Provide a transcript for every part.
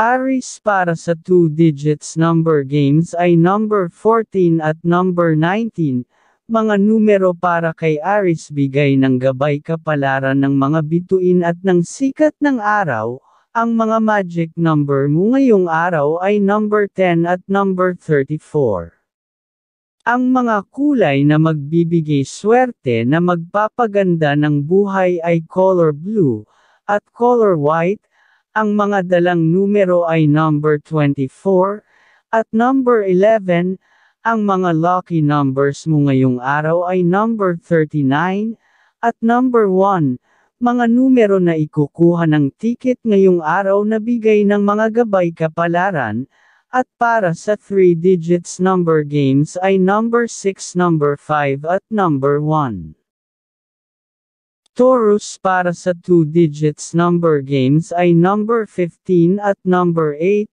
Aris para sa 2 digits number games ay number 14 at number 19, mga numero para kay Aris bigay ng gabay kapalaran ng mga bituin at ng sikat ng araw, ang mga magic number mo ngayong araw ay number 10 at number 34. Ang mga kulay na magbibigay swerte na magpapaganda ng buhay ay color blue, at color white, ang mga dalang numero ay number 24, at number 11, ang mga lucky numbers mo ngayong araw ay number 39, at number 1, mga numero na ikukuha ng ticket ngayong araw na bigay ng mga gabay kapalaran, at para sa 3 digits number games ay number 6, number 5 at number 1. Taurus para sa 2 digits number games ay number 15 at number 8,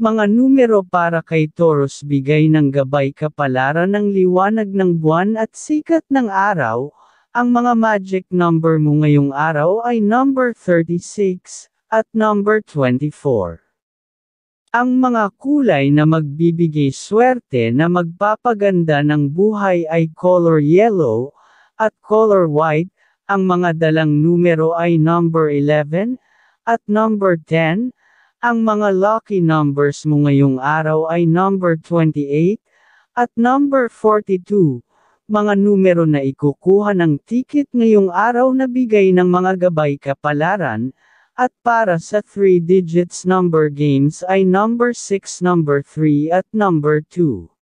mga numero para kay Taurus bigay ng gabay kapalaran ng liwanag ng buwan at sikat ng araw, ang mga magic number mo ngayong araw ay number 36, at number 24. Ang mga kulay na magbibigay swerte na magpapaganda ng buhay ay color yellow, at color white, ang mga dalang numero ay number 11, at number 10, ang mga lucky numbers mo ngayong araw ay number 28, at number 42, mga numero na ikukuha ng ticket ngayong araw na bigay ng mga gabay kapalaran, at para sa 3 digits number games ay number 6, number 3 at number 2.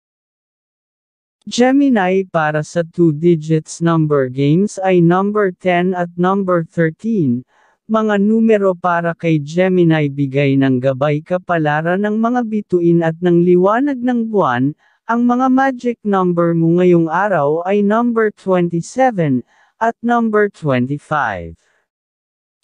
Gemini para sa 2 digits number games ay number 10 at number 13, mga numero para kay Gemini bigay ng gabay kapalaran ng mga bituin at ng liwanag ng buwan, ang mga magic number mo ngayong araw ay number 27, at number 25.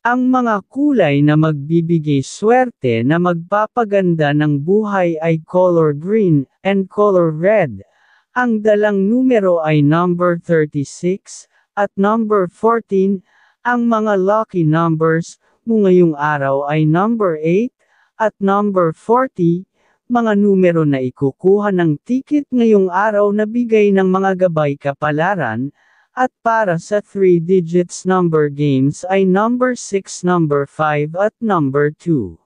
Ang mga kulay na magbibigay swerte na magpapaganda ng buhay ay color green, and color red, ang dalang numero ay number 36, at number 14, ang mga lucky numbers, mo ngayong araw ay number 8, at number 40, mga numero na ikukuha ng ticket ngayong araw na bigay ng mga gabay kapalaran, at para sa 3 digits number games ay number 6, number 5 at number 2.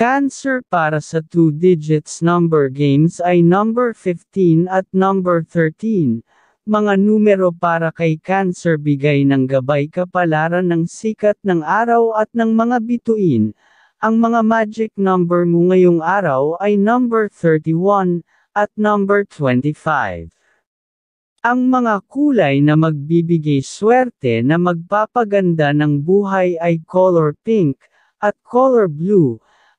Cancer para sa 2 digits number games ay number 15 at number 13. Mga numero para kay Cancer bigay ng gabay kapalaran ng sikat ng araw at ng mga bituin. Ang mga magic number mo ngayong araw ay number 31 at number 25. Ang mga kulay na magbibigay swerte na magpapaganda ng buhay ay color pink at color blue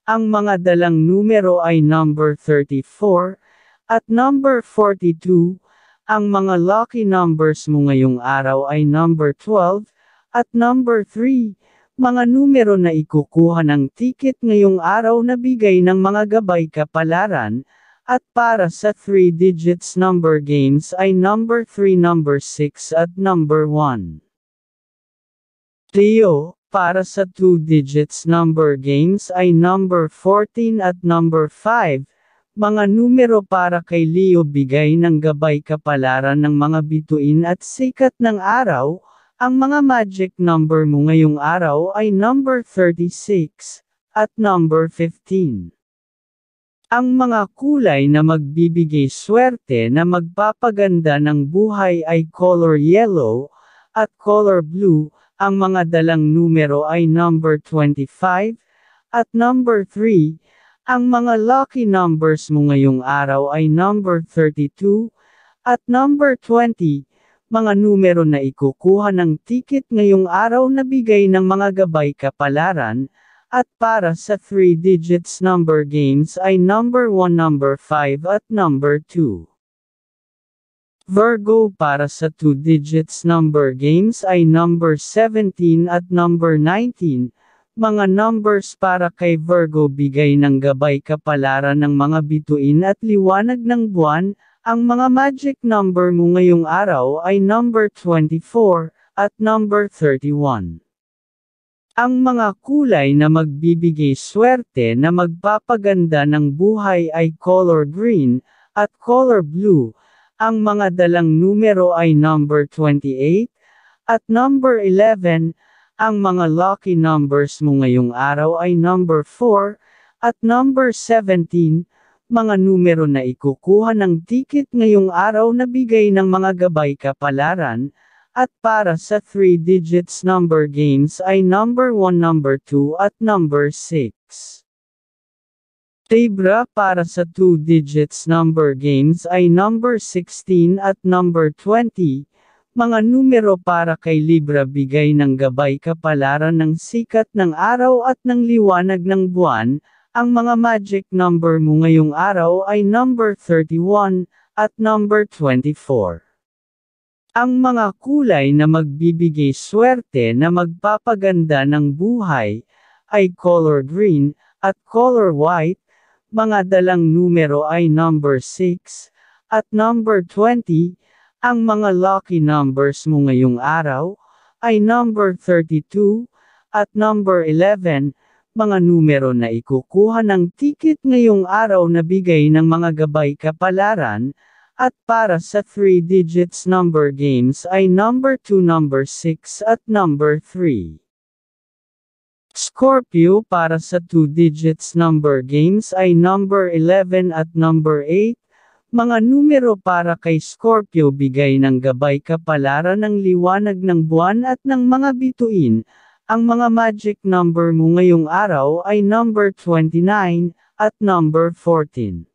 ang mga dalang numero ay number 34, at number 42, ang mga lucky numbers mo ngayong araw ay number 12, at number 3, mga numero na ikukuha ng ticket ngayong araw na bigay ng mga gabay kapalaran, at para sa 3 digits number games ay number 3, number 6 at number 1. Leo, para sa 2 digits number games ay number 14 at number 5, mga numero para kay Leo bigay ng gabay kapalaran ng mga bituin at sikat ng araw, ang mga magic number mo ngayong araw ay number 36, at number 15. Ang mga kulay na magbibigay swerte na magpapaganda ng buhay ay color yellow, at color blue, ang mga dalang numero ay number 25, at number 3, ang mga lucky numbers mo ngayong araw ay number 32, at number 20, mga numero na ikukuha ng ticket ngayong araw na bigay ng mga gabay kapalaran, at para sa 3 digits number games ay number 1, number 5 at number 2. Virgo para sa 2 digits number games ay number 17 at number 19. Mga numbers para kay Virgo bigay ng gabay kapalaran ng mga bituin at liwanag ng buwan, ang mga magic number mo ngayong araw ay number 24 at number 31. Ang mga kulay na magbibigay swerte na magpapaganda ng buhay ay color green, at color blue. Ang mga dalang numero ay number 28, at number 11. Ang mga lucky numbers mo ngayong araw ay number 4, at number 17. Mga numero na ikukuha ng ticket ngayong araw na bigay ng mga gabay kapalaran, at para sa 3 digits number games ay number 1, number 2 at number 6. Tebra para sa 2 digits number games ay number 16 at number 20. Mga numero para kay Libra bigay ng gabay kapalaran ng sikat ng araw at ng liwanag ng buwan. Ang mga magic number mo ngayong araw ay number 31 at number 24. Ang mga kulay na magbibigay swerte na magpapaganda ng buhay, ay color green, at color white, mga dalang numero ay number 6, at number 20, ang mga lucky numbers mo ngayong araw, ay number 32, at number 11, mga numero na ikukuha ng ticket ngayong araw na bigay ng mga gabay kapalaran, at para sa 3 digits number games ay number 2, number 6 at number 3. Scorpio para sa 2 digits number games ay number 11 at number 8. Mga numero para kay Scorpio bigay ng gabay kapalaran ng liwanag ng buwan at ng mga bituin. Ang mga magic number mo ngayong araw ay number 29 at number 14.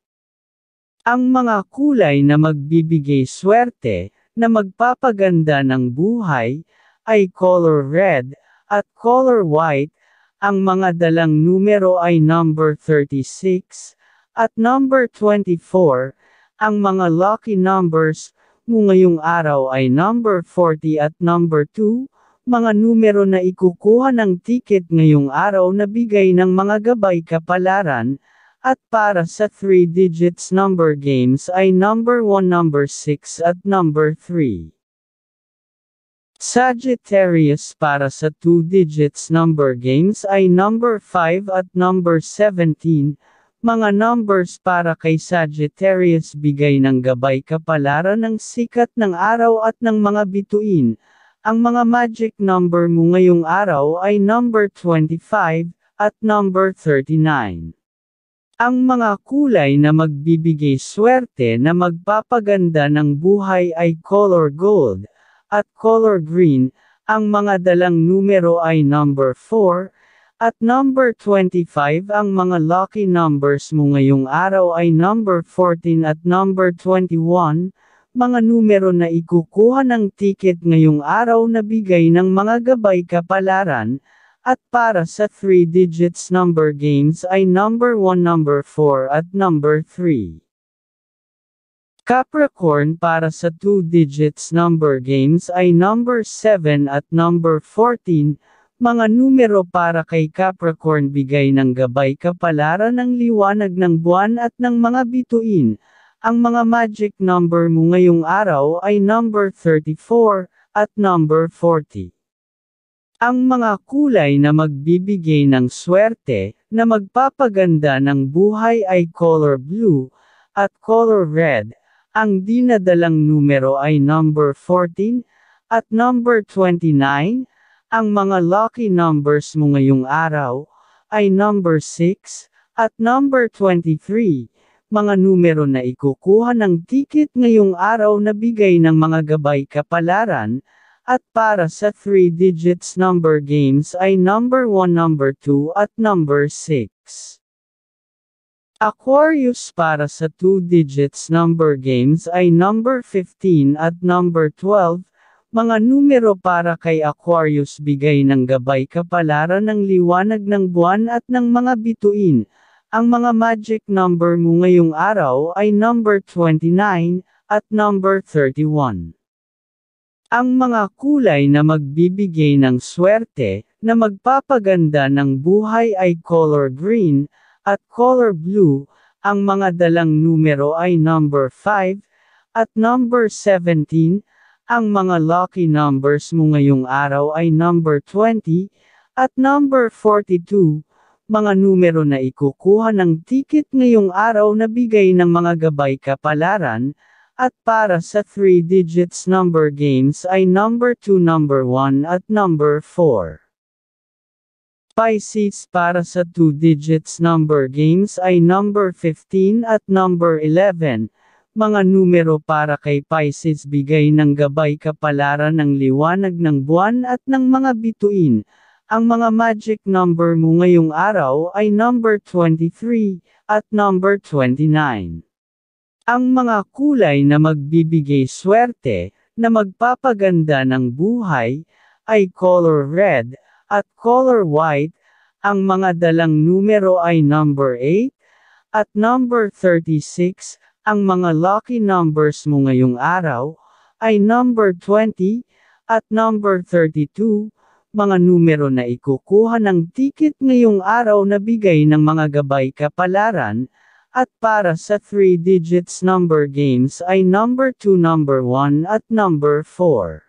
Ang mga kulay na magbibigay swerte, na magpapaganda ng buhay, ay color red, at color white, ang mga dalang numero ay number 36, at number 24, ang mga lucky numbers, mo ngayong araw ay number 40 at number 2, mga numero na ikukuha ng ticket ngayong araw na bigay ng mga gabay kapalaran, at para sa 3 digits number games ay number 1, number 6 at number 3. Sagittarius para sa 2 digits number games ay number 5 at number 17. Mga numbers para kay Sagittarius bigay ng gabay kapalaran ng sikat ng araw at ng mga bituin. Ang mga magic number mo ngayong araw ay number 25 at number 39. Ang mga kulay na magbibigay swerte na magpapaganda ng buhay ay color gold, at color green, ang mga dalang numero ay number 4, at number 25 ang mga lucky numbers mo ngayong araw ay number 14 at number 21, mga numero na ikukuha ng ticket ngayong araw na bigay ng mga gabay kapalaran, at para sa 3 digits number games ay number 1, number 4 at number 3. Capricorn para sa 2 digits number games ay number 7 at number 14. Mga numero para kay Capricorn bigay ng gabay kapalaran ng liwanag ng buwan at ng mga bituin. Ang mga magic number mo ngayong araw ay number 34 at number 40. Ang mga kulay na magbibigay ng swerte, na magpapaganda ng buhay ay color blue, at color red. Ang dinadalang numero ay number 14, at number 29. Ang mga lucky numbers mo ngayong araw, ay number 6, at number 23. Mga numero na ikukuha ng ticket ngayong araw na bigay ng mga gabay kapalaran, at para sa 3 digits number games ay number 1, number 2 at number 6. Aquarius para sa 2 digits number games ay number 15 at number 12. Mga numero para kay Aquarius bigay ng gabay kapalaran ng liwanag ng buwan at ng mga bituin. Ang mga magic number mo ngayong araw ay number 29 at number 31. Ang mga kulay na magbibigay ng swerte, na magpapaganda ng buhay ay color green, at color blue, ang mga dalang numero ay number 5, at number 17, ang mga lucky numbers mo ngayong araw ay number 20, At number 42, mga numero na ikukuha ng ticket ngayong araw na bigay ng mga gabay kapalaran, at para sa 3 digits number games ay number 2 number 1 at number 4. Pisces para sa 2 digits number games ay number 15 at number 11. Mga numero para kay Pisces bigay ng gabay kapalaran ng liwanag ng buwan at ng mga bituin. Ang mga magic number mo ngayong araw ay number 23 at number 29. Ang mga kulay na magbibigay swerte, na magpapaganda ng buhay, ay color red, at color white, ang mga dalang numero ay number 8, at number 36, ang mga lucky numbers mo ngayong araw, ay number 20, at number 32, mga numero na ikukuha ng ticket ngayong araw na bigay ng mga gabay kapalaran, at para sa 3 digits number games ay number 2 number 1 at number 4.